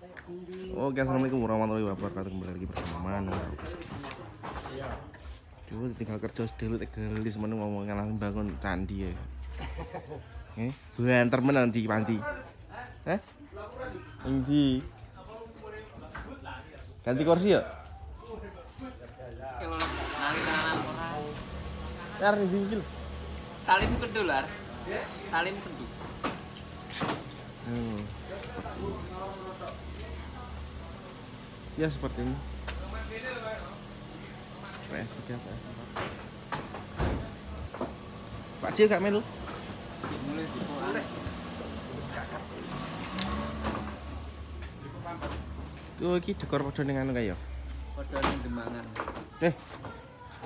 Oke, assalamualaikum warahmatullahi wabarakatuh. Kembali lagi bersama Manu. Dulu tinggal kerja dulu tegelis mana mau ngalahin bangun candi ya. Eh, banter menang di panti. Eh? Ini ganti kursi ya? Yar ini dingin. talim kedul lar. Talim kedul. Hmm. Ya seperti ini. PS3 PS4. Pak Cio gak melu? Mulai. Tuh iki dekor padha ning anu kaya. Padha ning demangan. Eh.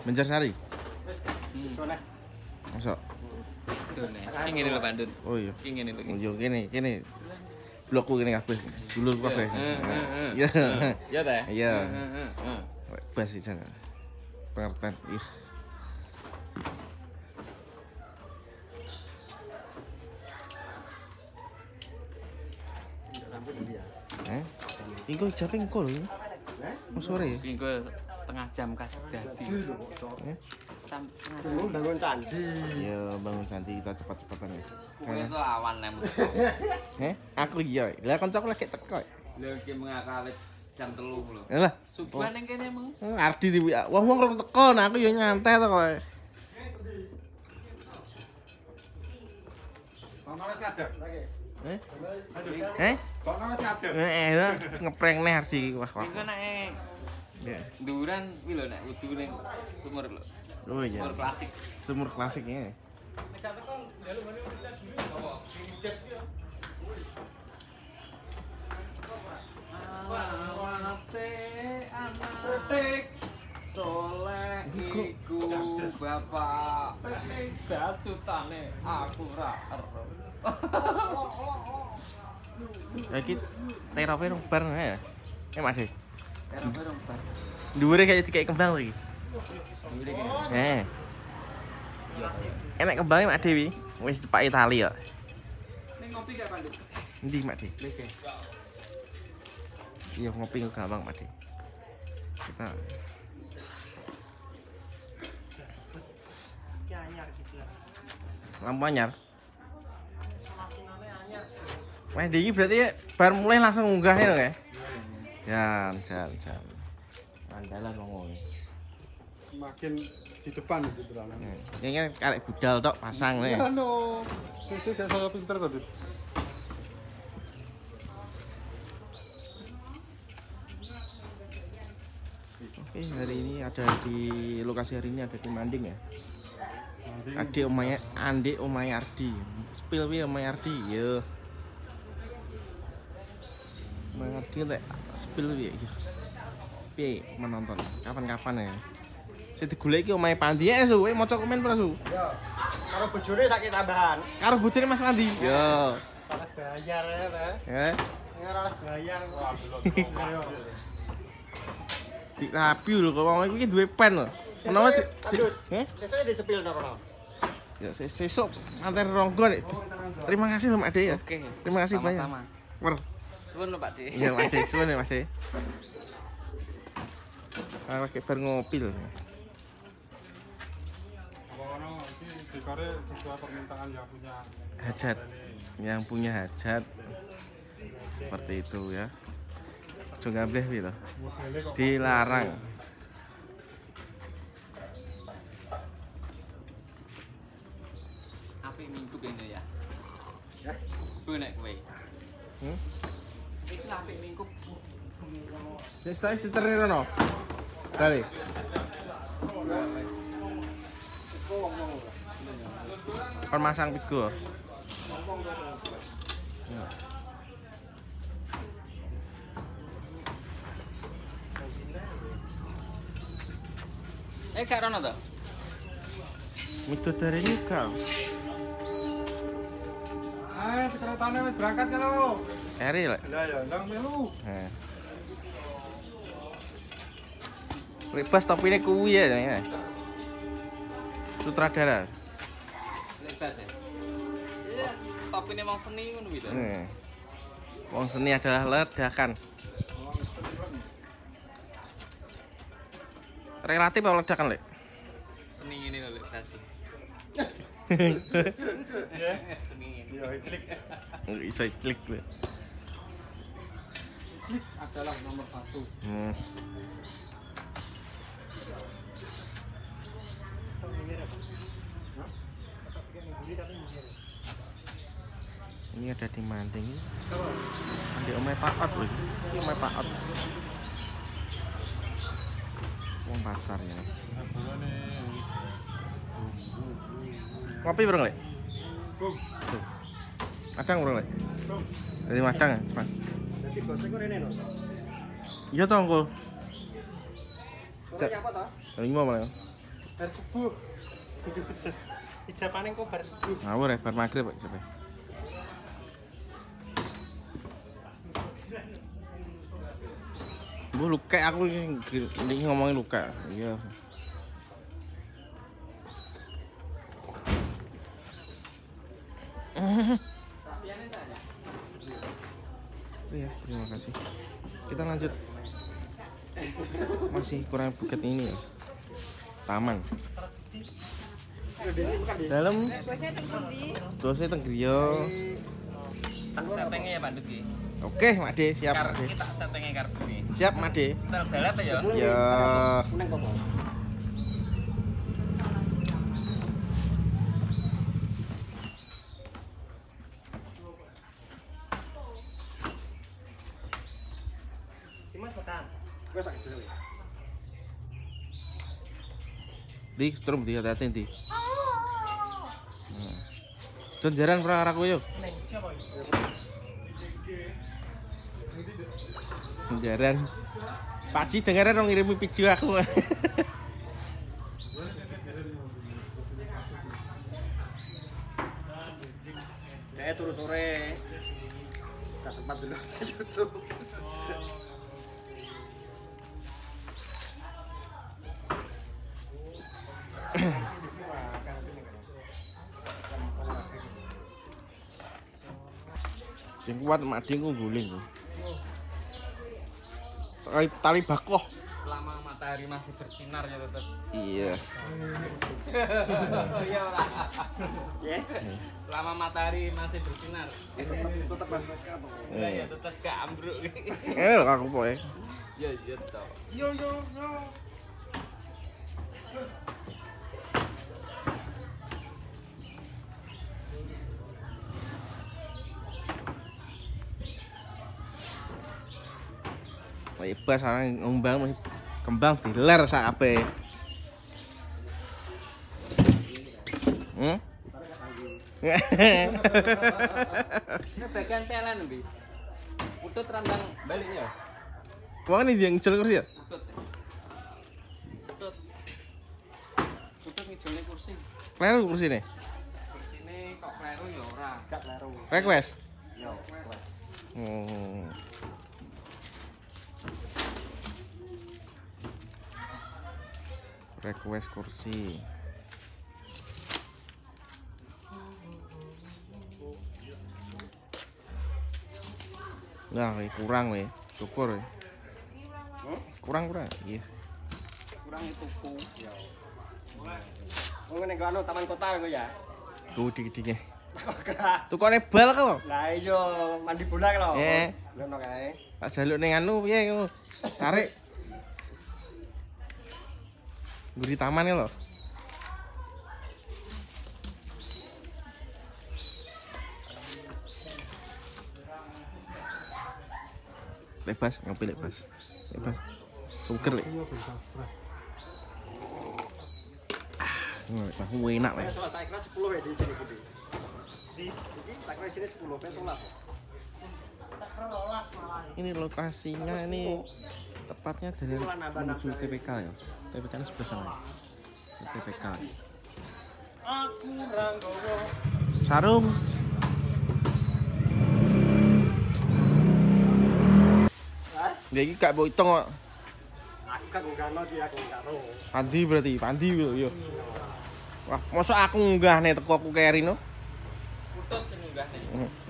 Banjarsari. Hmm. Masa? Done. Ki ngene lho Pandun. Oh iya. Ki ngene lho. Yo kene, kene. Blokku kene kabeh. Dulur kabeh. Ya. Ya teh. Iya. Heeh, heeh. Bas di sana. Pengertian. Ih. Eh? Iku jape engko lho. Sore? Ki engko setengah jam kas dadi. Eh? Tam. Dulu bangun candi. Ya bangun cantik kita cepat-cepatan ya. Kuwi itu awan nem. Eh? Aku iya. Lah kancaku lagi teko. Lho ki mengakawit jam 3 lho. Lah, Subuhan ning kene emang. Eh, Ardi di wong wong rong teko nah aku ya nyantai to kowe. Kono wis. Eh? Aduh. Eh? Kono wis. Eh, eh, ngeprank nih Ardi wah wah. Iku nek Ya. nduran kuwi lho nek wudu ning sumur lho. Oh iya. Sumur klasik. Sumur klasiknya. Alawate anak soleh iku bapak aku ra ero. Ya iki terope rong bar ya. Eh De. Karo bareng bar. Dhuwure kayak dikek kembang lagi. Eh. Enak kembangnya Mak Dewi. Wis tepake tali ya. Ning ngopi gak Pandu? Endi Mak De? Leke. Iya ngopi gampang Mak De. Kita lampu anyar. Wah, ini berarti baru mulai langsung munggah ya, ya? Jan, jan, jan. Andalan ngomong. Semakin di depan gitu lah. Ini kan karek budal tok pasang nih. Ya no. Susu gak salah pinter tadi. Oke, hari ini ada di lokasi hari ini ada di Manding ya. Omaya Andi omaya Ardi. Spill piye omaya Ardi? Yo. Omaya Ardi lek spill piye iki? Piye menonton? Kapan-kapan ya? Saya digoleki omaya Pandi ya, Su. Eh, maca komen pra, Su. Ya. Karo bojone sakit tambahan. Karo bojone Mas Pandi. Yo. Ora bayar ya, Teh. Ya. Ya ora bayar. Wah, belum. Di rapi lho kok wong iki duwe pen lho. Menawa di, di, Aduh. eh? Besok disepil no kono. Ya ses- sesuk manter ronggo nek. Terima kasih lho Mak De ya. Oke. Terima kasih banyak. Sama-sama. Wer. Suwun lho Pak De. Iya Mas De, suwun ya Mas De. Ah, pakai bar ngopi lho. Kono iki dekore sesuai permintaan yang punya. Hajat. Yang punya hajat. Seperti itu ya. To? Modele kok. Dilarang. Apik minggu kene ya. Ya. Kuwi nek kowe. Hmm? Iki apik minggu. Wis tak diterni rono. Kali. Kon masang pigo. Ya. Eh gak rono to? Midodari nikah. Ah, sekretane wis berangkat kan lo. Eri lek. Lah ya, ndang melu. Nah. Bebas tapi ini kuwi ya, ya. Sutradara. Ya. Iya, topine wong seni ngono kuwi lho. Hmm. Wong seni adalah ledakan. Relatif apa ledakan, Lek? Seni ini loh Lek, kasih. Seni ini. Iya, cilik. Iso klik, Lek. Adalah nomor satu. Hmm. Ini ada di Manding. Di Omai Pak Ot loh. Ini Omai Pak Ot. Wong pasar ya. Ngopi bareng, Lek? Bung, Tuh. Madang bareng, Lek? bung. Dari Madang ya, cepat. Jadi gosek kok rene no. Iya toh, Uncle. Kok apa toh? Lima malah. Bar subuh. Ijabane kok bar. Ngawur ya, bar maghrib Pak, siapa? Bu luka aku ini ngomongin luka. Iya. Iya, terima kasih. Kita lanjut. Masih kurang buket ini ya. Taman. Dalam dosnya tenggriyo. Tak setengnya ya Pak Duki. Oke, Mak De, siap. Kar kita setengnya kartu ini. Siap, Mak De. Setel balap ya. Ya. Dulu. Di strum di hati-hati di. Donjaran ora ora kowe yo. Donjaran. Pak Ci dengere ngirimi video aku. Sing kuat mak Di ku guling. Tali, tali bakoh. Selama matahari masih bersinar ya tetap. Iya. Iya. Ya. Selama matahari masih bersinar. Tetap tetap pas tekan toh. Lah ya tetap gak ambruk. Eh lho aku poe. Ya ya toh. Yo yo yo. Bebas orang ngembang kembang diler sak kabeh. Hmm? Ini bagian pelan Bi. Utut randang balik ya. Kau ini dia ngejel kursi ya? Utut. Utut. Utut ngijolnya kursi. Kleru kursi nih. Kursi ini kok kleru ya ora. Gak kleru. Request. Yo, wes. Oh. Request kursi. Nah, kurang weh. Syukur weh. Kurang kurang. Iya. Kurang itu ku. Oh ngene kok anu taman kota kok ya. Tuh. Kok gak. Tukone bal kok. Lah iya mandi bola lho. Eh. Ngono kae. Tak jaluk ning anu piye ngono. Cari. Guri taman lho. Bebas, ngopi bebas. Bebas. Suger lek. Ngono, tahu enak lek. soal tak kira 10 ya di sini. Di sini 10, kayak 11. Ini lokasinya ini tepatnya dari menuju TPK ya. TPK ini sebelah sana. TPK. Aku ranggowo. Sarung. Dia iki gak mbok hitung kok. Aku kan nggak iki aku nggak ro. Pandi berarti, pandi yo. yo. Wah, masa aku ngunggah nih teko aku kayak Rino? Utut sing nih.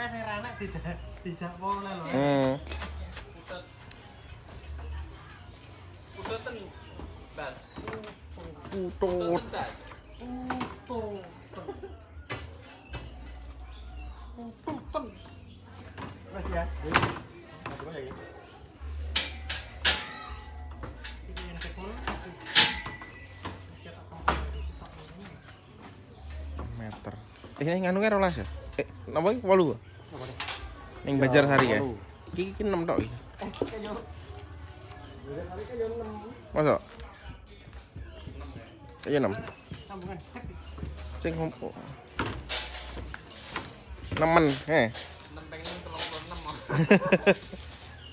Saya ranek tidak tidak boleh loh. Hmm. Bas. Utut. Ya. Ya. Kecil. meter. Eh nganu rolas ya? Eh, napa iki 8? Ning Banjar Sari ya. Iki iki 6 tok iki. Masa? Iya 6. Sambungan. Cek. Sing opo? Nemen, eh. Enam. oh.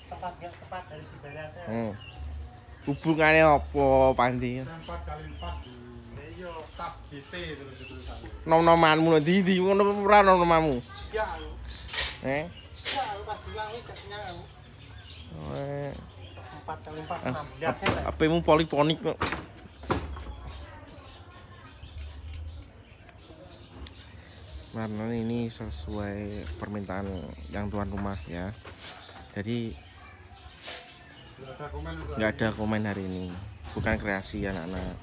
Tepat nggak tepat dari budaya saya. Hmm. Hubungannya apa Pandi? Empat kali empat di Iya. tab GT terus tulisannya. Nom-nomanmu lho di di ngono ora nom-nomanmu. Ya, Eh. ya, ceknya Eh. empat kali empat Ah, enam. Lihat saya. ap- HP-mu poliponik kok. Karena ini sesuai permintaan yang tuan rumah ya. Jadi nggak ada komen hari ini, bukan kreasi anak-anak.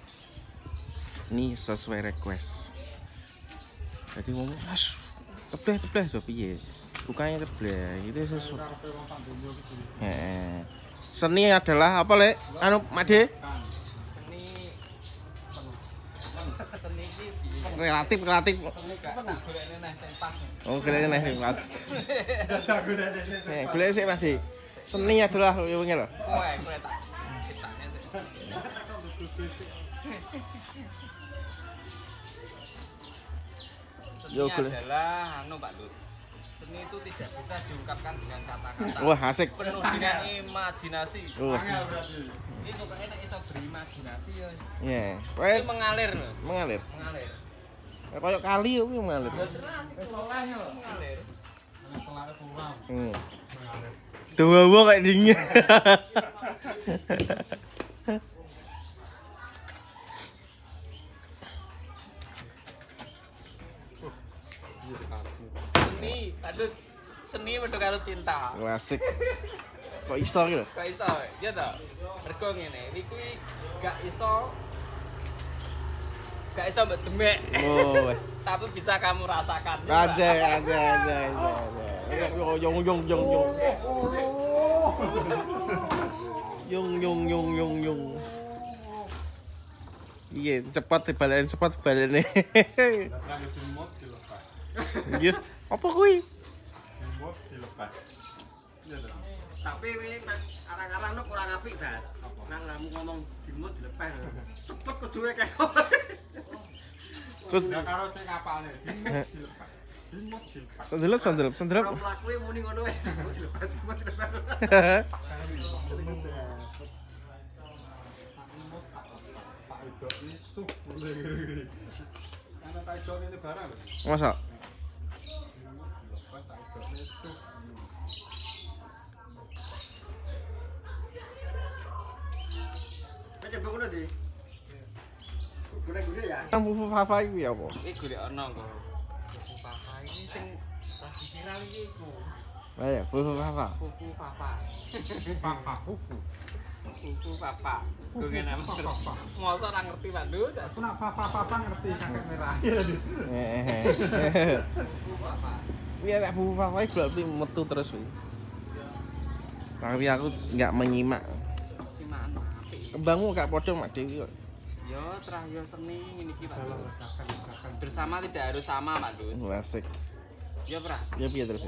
Ini sesuai request. Jadi ngomong, "As, cebleh cebleh do piye?" Bukannya itu wong sak donya gitu. Heeh. Seni adalah apa, Lek? Anu, Made? Seni. Seni? Relatif, relatif. Gak golekne neh sing pas. Oh. Eh, boleh sih Mas Di. Seni adalah ya wingi lho. Yo, adalah anu Pak Lut. Seni itu tidak bisa diungkapkan dengan kata-kata. Wah, asik. Penuh dengan imajinasi. Berarti. Ini pokoknya nek iso berimajinasi ya. Iya. Ini Kowe mengalir mengalir. Mengalir. Kayak kali yo kuwi mengalir. Ya. Mengalir. Hmm. Dawa kayak dingin. aduh. Seni padha karo cinta. Wah, asik. Kok iso gitu? Gak iso, ya toh. Mergo ngene, iki kuwi gak iso gak iso mbok demek. Oh. Tapi bisa kamu rasakan. aja aja aja aja. Yo yo yo yo yo. Yung yung yung yung yung. Iya, cepat dibalen, cepat dimot dilepas. Iya, apa kuwi? tapi ini arang-arang itu kurang api bas nang lamu ngomong dimut dilepeh. Cepet ke duwe kayak sudah karo cek kapal dilepeh. Dimut dilepeh. Sendelep sendelep sendelep kalau pelakunya muni ngono wes. Dimut dilepeh dimut dilepeh. Masak? Gune-gune ya. Kan fufu fafa iku ya apa? Iki golek ana kok. Papa ini sing lagi viral iki iku. Lah ya, fufu fafa. Fufu papa. Papa fufu. Fufu papa. Gue ngene Mosok ora ngerti Pak Lut. Aku nak papa-papa ngerti kakek merah. Hehehe. Fufu papa. Biar nek fufu iku berarti metu terus kuwi. Tapi aku nggak menyimak. Simaan apik. Kembangmu gak podo mak Dewi kok. Yo terah yo seni iki ledakan ledakan. Bersama tidak harus sama Pak Lut. Wah, Asik. Yo pra. Ya piye terus?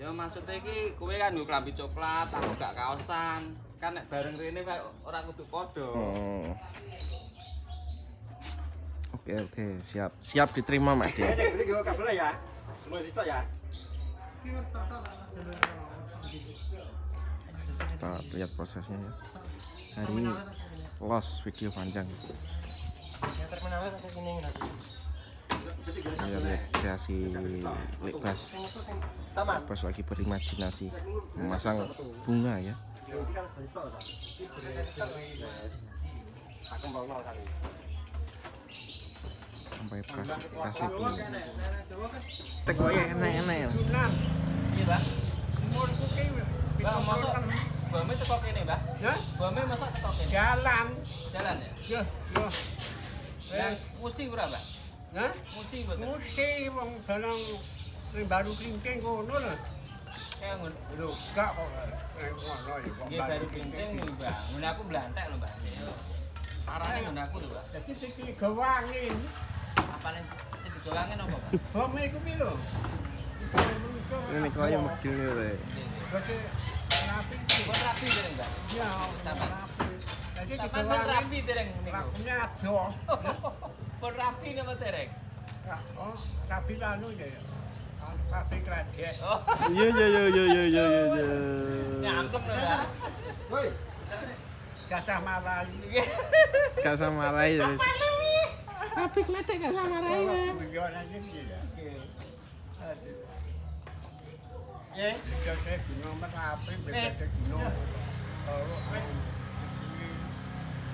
Ya maksudnya iki kowe kan nggo klambi coklat, aku gak kaosan. Kan nek bareng rene kayak ora kudu padha. Oh. Oke oke siap siap diterima nek gune gawe kabel ya. Semua di stok ya. Kita lihat prosesnya ya. Hari lost video panjang. Ayo lihat iya, iya. kreasi lepas pas lagi berimajinasi memasang bunga ya sampai plastik plastik tegoy enak enak ya iya pak ini, Mbak. Ya? Buame masak tetap ini. Jalan. Jalan ya? Yo, yo. Musi ora, Pak? Hah? Musi Pak. Musi wong danang sing baru kringking ngono lho. Kayak ngono. Lho, gak kok. Ngono ya, wong baru kringking nih, aku blantek lho, Pak. Arane ngono aku lho, Pak. Dadi titik gawangi. Apane sing digewangi napa, Pak? Wong iku piye lho? Ini kok ayam kecil ya, rapi, Oke. Rapi, rapi, Pak. Ya, rapi. Pun digawangi. rapi dereng niku. Lakunya ajo. Pun rapi napa dereng? Oh, rapi anu ya. Rapi. Oh, Iya iya iya iya iya iya iya. nyangkem lho, Mbah. Woi. Gajah Melayu. Gak sama Rai. Rek. Kalau guyon aja gitu ya. Ya. Jadi gunung merapi, beda gunung. Oh,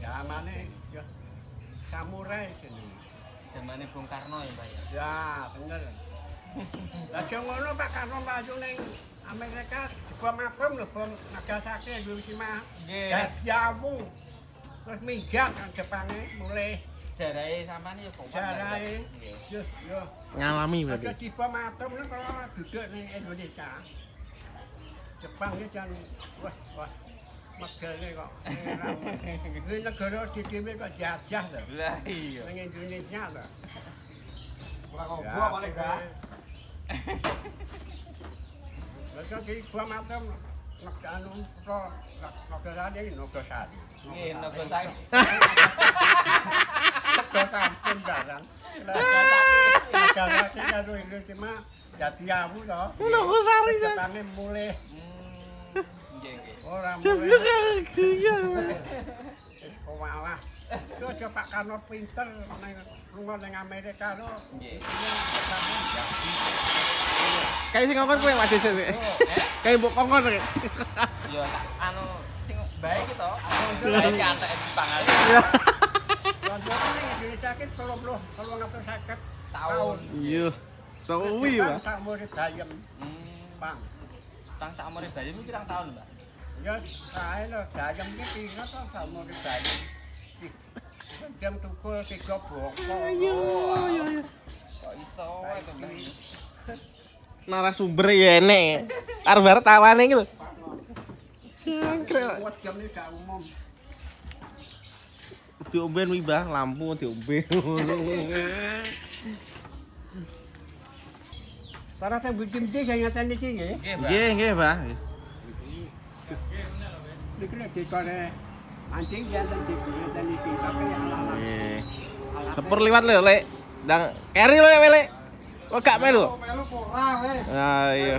Zamane ya samurai sini. Zamane Bung Karno ya, Mbak ya. Ya, bener. Lah ngono Pak Karno maju ning Amerika bom atom lho bom Nagasaki Hiroshima. Nggih. Ya jamu. Terus minggat kan Jepange mulai Jarahe sampean ya kok. Jarahe. Nggih. yo yo Ngalami ada berarti. di bom atom lho kalau duduk ning Indonesia. Jepang ini kan wah wah megane kok. Ini negara di dhewe kok jajah lho. Lah iya. Ning Indonesia lho. Ora kok Ya, gua paling gak. Lha ki bom atom nek anu pro negara ini Nogosari. Nggih, Nogosari. Ke kampung barang. Nogosari karo Hiroshima jadi awu to. Nogosari, Jan. Jepange mulai Hmm. Nggih, nggih. Ora Jeblok mulai. guyon. Kok malah. Yo aja Pak Karno pinter ning lunga ning Amerika lho. Nggih. Kayak sing ngongkon kowe Mas Desa sih. Eh? Kayak mbok kongkon. Yo tak anu sing baik ki to. Baik antek Jepang ae. Lanjutnya ning Indonesia ki 30 350 Tahun. Iya. Sawi, Pak. Tak murid bayem, Hmm. Bang. Tang sak umure bayi iki pirang tahun, Mbak? Jam. Kok iso wae to, Mbak? Narasumber ya enek. Arep tawane iki lho. Jangkrik. Kuat jam ini gak umum. Diomben wi, Mbah, lampu diombe. Para saya bikin dia yang nyata di sini. Nggih. Nggih, nggih, Jantan dan alat-alat. Nggih. Sepur liwat lho, Lek. Ndang keri lho, Lek. Kok gak melu? Melu ora weh. Ah, iya.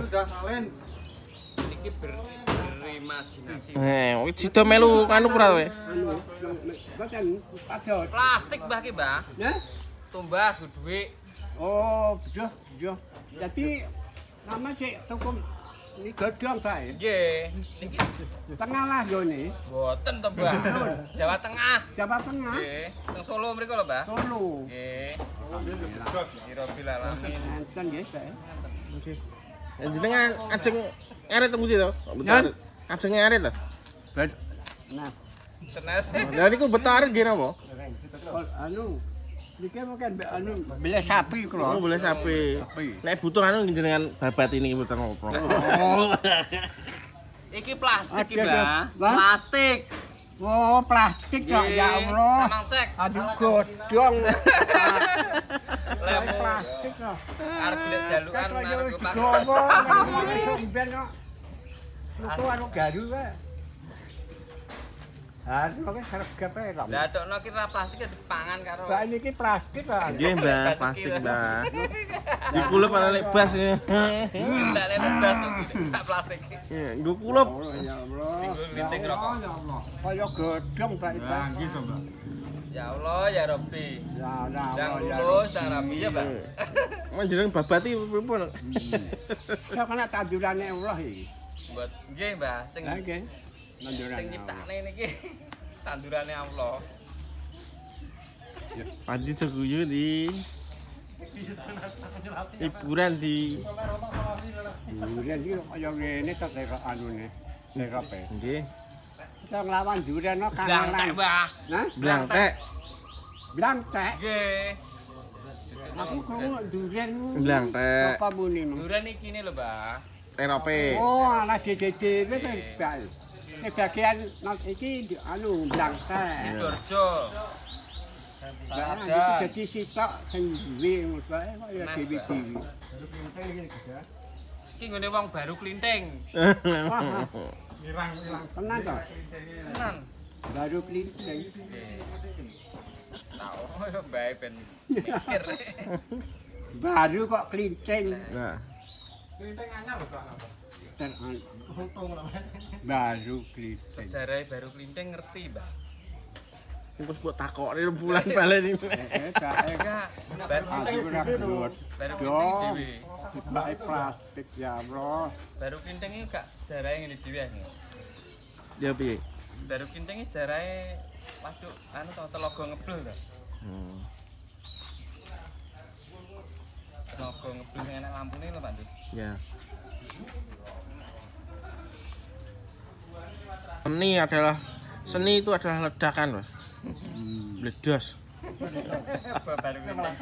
Iki ber berimajinasi. Eh, wis sida melu anu pura kowe. Bukan padot. Plastik, Mbah ki, Mbah. Ya? Tumbas duit. Oh, betul, betul. Jadi nama cek tukum ini gedong saya. Nggih. Niki Tengah lah yo nih. boten to, Mbah. Jawa Tengah. Jawa Tengah. Nggih. Teng Solo mriku lho, Mbah. Solo. Nggih. Irobil alamin. Enten ya saya. Ya, Jenengan ajeng ngarit temu to? Ya. Ajeng ngarit to? Bet. Nah, Senes. Lah niku beto arit nggih napa? anu Bila sapi kok. Oh, boleh sapi. Nek butuh anu jenengan babat ini ibu tang opo. Oh. Iki plastik iki, Mbak. Plastik. Oh, plastik kok ya Allah. Aduh godong. Lek plastik kok. Arep lek jalukan arep pas. Ben kok. Lu anu garu, Pak. Lah dokno kira plastik ya dipangan karo. Lah niki plastik lah. Nggih, Mbah, plastik, Mbah. Dikulup ana lek bas. Ndak lek bas kok gini, tak plastik. Ya, nggo ya Allah. Tinggal linting rokok. Ya Allah. Kaya Mbak. Ya Allah ya Rabbi. Ya Allah. Yang ya lulus Rabbi ya. Manjeneng babati pripun? Saya kena tandurane Allah iki. Buat nggih, Mbah, sing. Sing Tandurane. Allah. nyiptakne niki tandurane Allah. Panji seguyu di hiburan di Durian iki kaya ngene to kaya anune. Serope. nggih Kita nglawan durian no Blantek, kangelan. Mbah. Nah, blangtek blantek. Nggih. Aku krungu durian. Blantek. Apa muni? Duran iki ne lho, Mbah. terope Oh, ala dede-dede wis Pak. Ini bagian not iki di- anu blantek. Sidoarjo. Nah, Ada. iki dadi sitok sing duwe ngono bae kok ya Mas, dewi-dewi. Iki nggone wong baru klinting. Irang irang. Tenan to? Tenan. Baru klinting. Tau yo bae ben mikir. Baru kok klinting. nah Klinteng anyar lho, Pak. Dan Untung lho. baru klinting. Sejarah baru klinting ngerti, Mbah. Terus buat takok ini bulan balik ini. Eh, gak eh, Enggak, baru aku ora gelut. baru Yo. klinting dhewe. Dibake plastik ya Allah. Baru klinting iki gak sejarah ngene dhewe. Ya piye? Baru klinting iki sejarah waduk anu to telogo ngeblul to. Hmm. Telogo ngeblul enak lampune lho, Pak Dus. Ya. Seni adalah seni itu adalah ledakan, Mas. Baru klinting.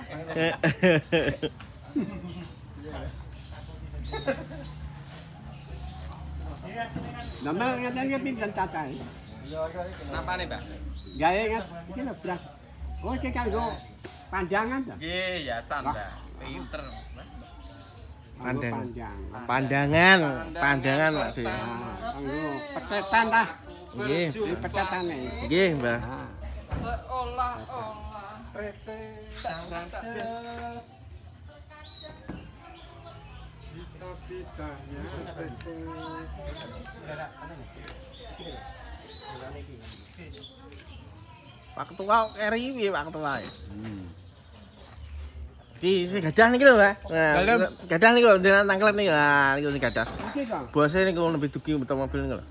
Nama? Napa nih, ngat iki lho. Oh, iki kanggo panjangan? Nggih, ya. Pinter. Kanggo Pandang. Panjang. Pandangan, pandangan, Pak De. Ah, petetan lah. Nggih. Nggih, Mbah. Ah. Seolah-olah Pak Ketua RI piye Pak Ketua? Hmm. Iki sing gadah niki lho, Mbak. Nah, gadah niki lho, jenengan tangklet niki. Nah, niki sing gadah. Iki to. Bose niku lebih dugi mobil niku lho.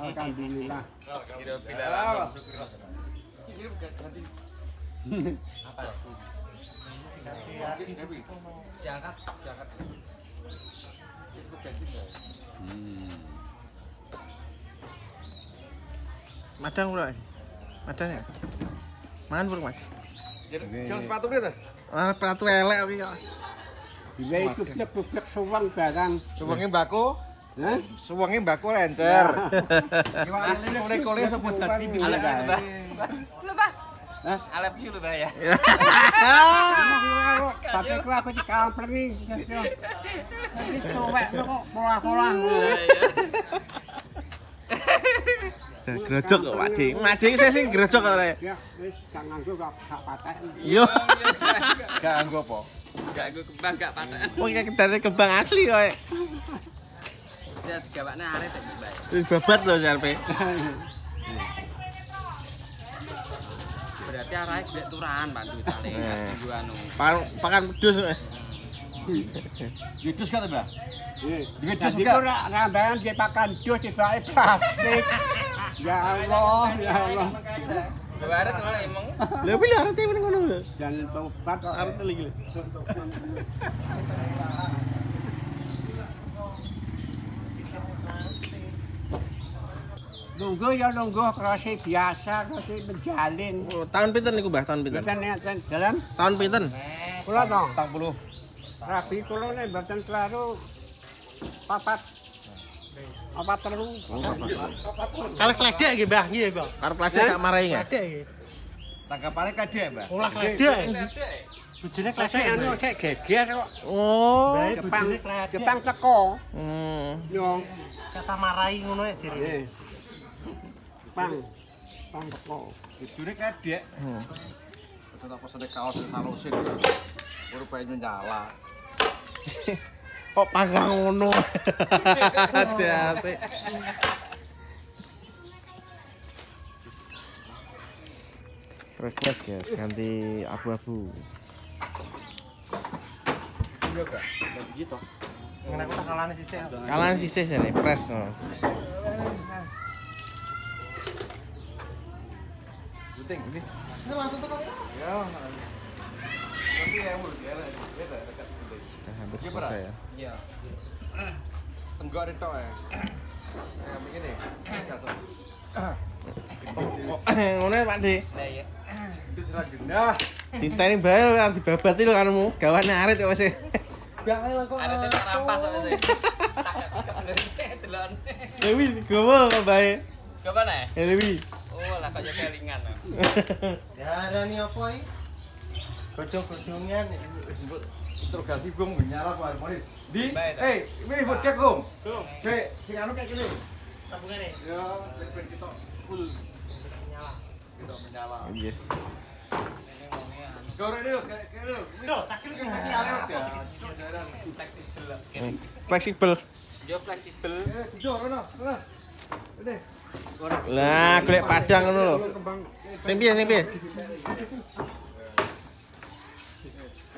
Alhamdulillah. Diangkat, diangkat. Hmm. Madang ora? Madang ya? Mangan pur, Mas. Jual sepatu tuh. Ah, patu elek iki. Dhewe iku blek-blek suweng barang. Suwenge mbako? Heh? Suwenge mbako lancar. Iki wae mulai kole sapa dadi dhewe. Ah, alapi lu ya. Pakai aku di kampung iki. Tapi cowek kok pola-pola. Paten grojok kok Pakde. Madhe sing sing grojok kok. Ya wis gak nganggo gak paten. Yo. Gak nganggo apa? Gak nganggo kembang gak paten. Wong iki kedare kembang asli kok. Lihat gawane arek tak. Wis babat lho CRP. Berarti arek nek turan Pak tali eh. ngasih anu. Pakan pedus. Wedus kata, Mbah? Iya. Wedus juga. Nanti ora rambayan dia pakan dus, tiba-tiba plastik. Ya Allah, ya Allah. Arek terus emang. Lha pilih arep temen ngono lho. Jangan tobat kok. Arep lagi. lho. Nunggu ya nunggu krosi biasa, krosi menjalin. Oh, tahun pinten niku, Mbah? Tahun pinten? Mboten ngeten dalam Tahun pinten? kula to. Tang puluh. Rabi kula nek mboten kelaru papat apa telu. Kalau kledek nggih, Mbah, nggih, Mbah. Arep lagi gak marahi nggak? Kledek nggih. Tangkapannya kadek mbak. Olah kledek. Kledek. Saya kledek. anu saya geger kok. Oh. Jepang kledek. Jepang teko. Hmm. Yo. Gak samarai ngono ya jere. Eh. Jepang. Tangkep kok. Bojone kedek. Hmm. Terus tak pesene kaos salusin. Baru pengen nyala. Kok panggang ngono? Hati-hati. Request guys, ganti abu-abu. Iya gak? Ngene aku tak kalane sisih. Kalian sisih jane press no. Penting. Ini. Ini langsung tekan. Ya. Tapi ya mulu dia lah. Dia lah dekat penting. Sudah hampir Iya, selesai ya. Iya. Tenggok di tok ya. Kayak begini. Ngono ya, Pak De? Lah ya. Itu jelas gendah. Tinteni bae arep dibabati lho kanmu. Gawane arit kok ae lah kok. Ada tuh rampas kok sih. Tak delon. Dewi gowo kok bae. Ke mana ya? Eh, Dewi. Oh, lah kok kelingan. Ya ada nih apa iki? Gojong-gojongan. Interogasi gong nyala Pak Armonis. Di, eh, ini buat cek gong. Gong. Cek, sing anu kayak gini. Tabungan nih. Ya, ben kita full kita menyala. Iya. Fleksibel. Hmm. Fleksibel. Yo fleksibel. Eh. Lah, golek padang ngono lho. Sing piye sing piye?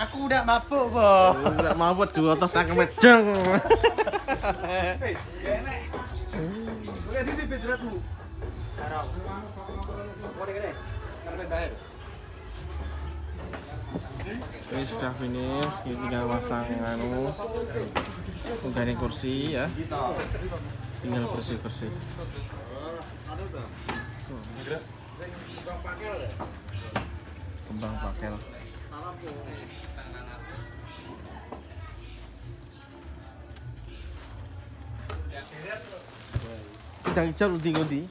Aku udah mabuk, Bo. Enggak mabuk juga toh cangkem medeng. Hei, enek. Oke, titip bedratmu. Karo. Boleh kene. Karena. Ini sudah finish, ini tinggal pasang anu Mengganti kursi ya Tinggal bersih-bersih Kembang pakel Sedang hijau undi-undi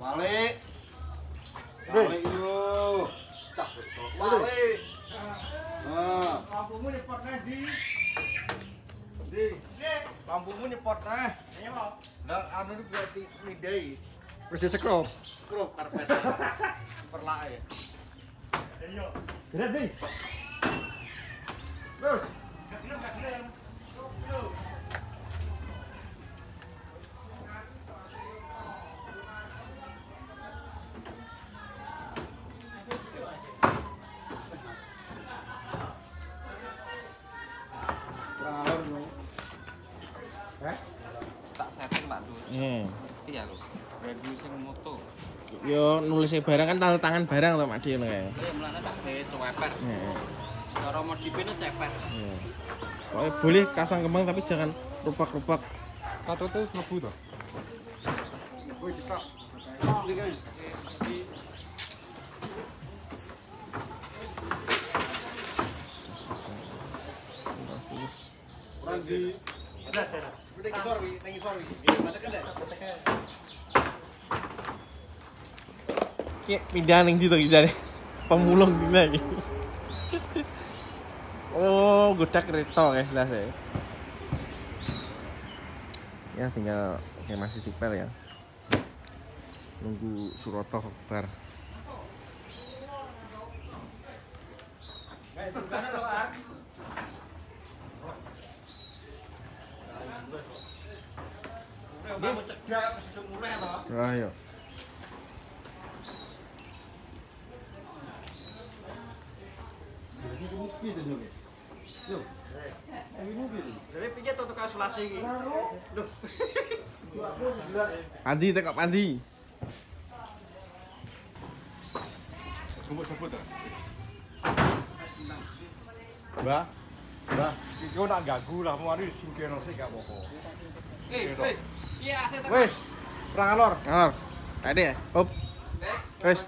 Balik. Balik yuk. Cak, balik. Nah, Lampumu nyepot nih di. di. Lampumu nyepot nah. Ayo. Dan anu ini berarti midai. Wis disekrop. Skrup karpet. Perlak ya. Ayo. Berat Nulisnya barang kan tanda tangan barang tuh Mak Dio kayak. Iya, mulane tak gawe cepet. Heeh. Cara modifnya cepet. Iya. Pokoknya boleh kasang kembang tapi jangan rupak-rupak. Satu tuh ngebu tuh. Woi, kita. Di. Iya, mana kan. Kayak pindah ning situ jare. Pemulung dina iki. oh, godak kereta guys lah saya. Ya tinggal kayak masih tipel ya. Nunggu Suroto bar. Udah mau piye tukang sulasi iki? Tekok tuh. Mbah. Mbah, iki nak ganggu lah mau anu singkiro sih gak apa-apa. Eh, eh. Iya, saya tak. Wes, perang alor. Ngalor. Tadi ya. Hop. Tes.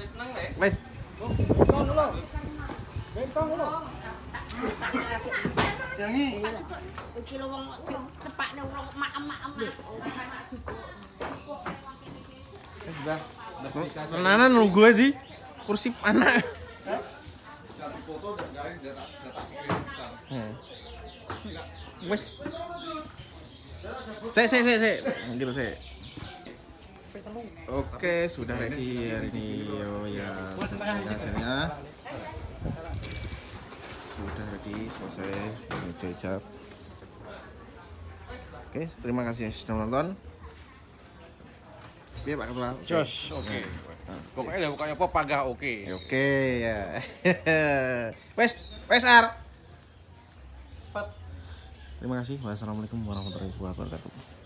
Wes. Nang le. Wes, Kono lho. Jangi. Iki lho wong cepakne wong mak-mak emak. Wis Mbah. tenanan nunggu aja di kursi anak. Wes. Saya, saya, saya, saya. Gitu saya. Oke, sudah ready hari ini. Oh ya, hasilnya sudah ready, selesai. Hijab. Oke, terima kasih yang sudah menonton. Iya Pak Ketua. Jos, oke. Pokoknya udah bukannya apa pagah oke. Ya, Oke ya. Wes, wes Ar. Terima kasih. Wassalamualaikum warahmatullahi wabarakatuh.